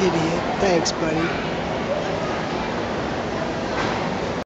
idiot. Thanks, buddy.